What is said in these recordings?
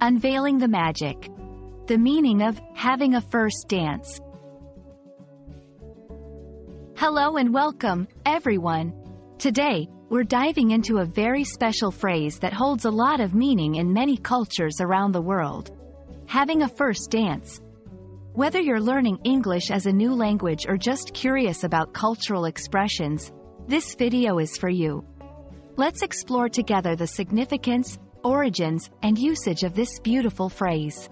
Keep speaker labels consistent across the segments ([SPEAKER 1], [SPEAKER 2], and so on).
[SPEAKER 1] Unveiling the Magic. The meaning of having a first dance. Hello and welcome, everyone. Today, we're diving into a very special phrase that holds a lot of meaning in many cultures around the world. Having a first dance. Whether you're learning English as a new language or just curious about cultural expressions, this video is for you. Let's explore together the significance, origins, and usage of this beautiful phrase.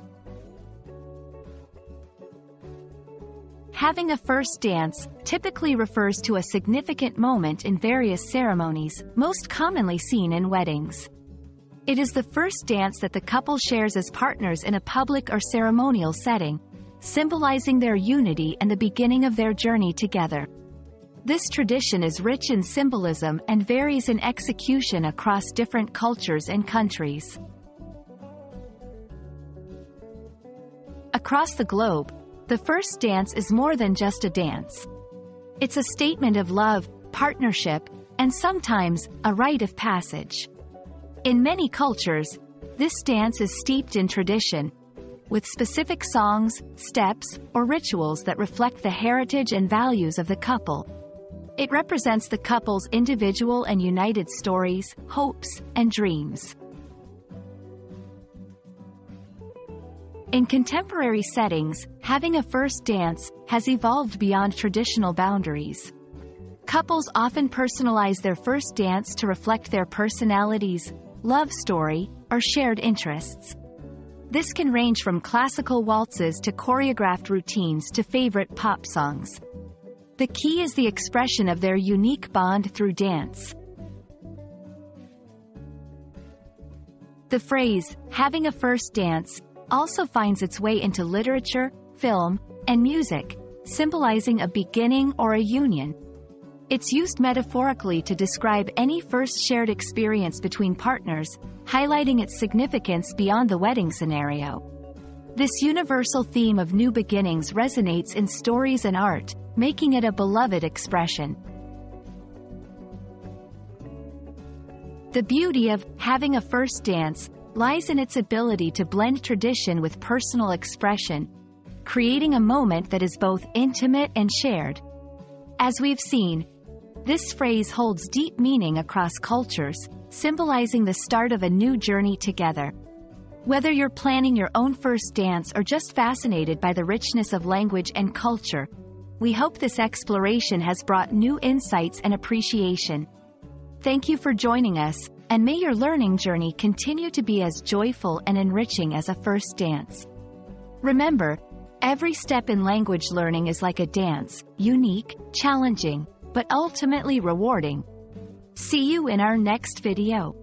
[SPEAKER 1] Having a first dance typically refers to a significant moment in various ceremonies, most commonly seen in weddings. It is the first dance that the couple shares as partners in a public or ceremonial setting, symbolizing their unity and the beginning of their journey together. This tradition is rich in symbolism and varies in execution across different cultures and countries. Across the globe, the first dance is more than just a dance. It's a statement of love, partnership, and sometimes, a rite of passage. In many cultures, this dance is steeped in tradition, with specific songs, steps, or rituals that reflect the heritage and values of the couple. It represents the couple's individual and united stories, hopes, and dreams. In contemporary settings, having a first dance has evolved beyond traditional boundaries. Couples often personalize their first dance to reflect their personalities, love story, or shared interests. This can range from classical waltzes to choreographed routines to favorite pop songs. The key is the expression of their unique bond through dance. The phrase, having a first dance, also finds its way into literature, film, and music, symbolizing a beginning or a union. It's used metaphorically to describe any first shared experience between partners, highlighting its significance beyond the wedding scenario. This universal theme of new beginnings resonates in stories and art, making it a beloved expression. The beauty of having a first dance lies in its ability to blend tradition with personal expression, creating a moment that is both intimate and shared. As we've seen, this phrase holds deep meaning across cultures, symbolizing the start of a new journey together. Whether you're planning your own first dance or just fascinated by the richness of language and culture, we hope this exploration has brought new insights and appreciation. Thank you for joining us, and may your learning journey continue to be as joyful and enriching as a first dance. Remember, every step in language learning is like a dance, unique, challenging, but ultimately rewarding. See you in our next video.